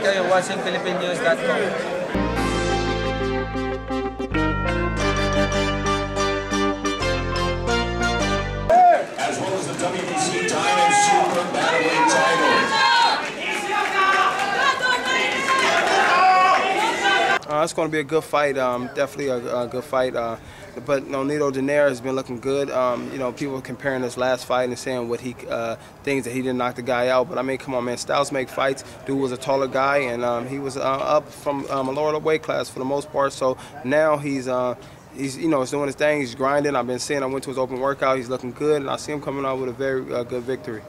kayo watching PhilippineNews.com. It's going to be a good fight. Um, definitely a, a good fight. Uh, but you know, Nito has been looking good. Um, you know, people comparing this last fight and saying what he uh, things that he didn't knock the guy out. But I mean, come on, man. Styles make fights. Dude was a taller guy, and um, he was uh, up from um, a lower weight class for the most part. So now he's. Uh, He's, you know, he's doing his thing. He's grinding. I've been seeing. I went to his open workout. He's looking good, and I see him coming out with a very uh, good victory.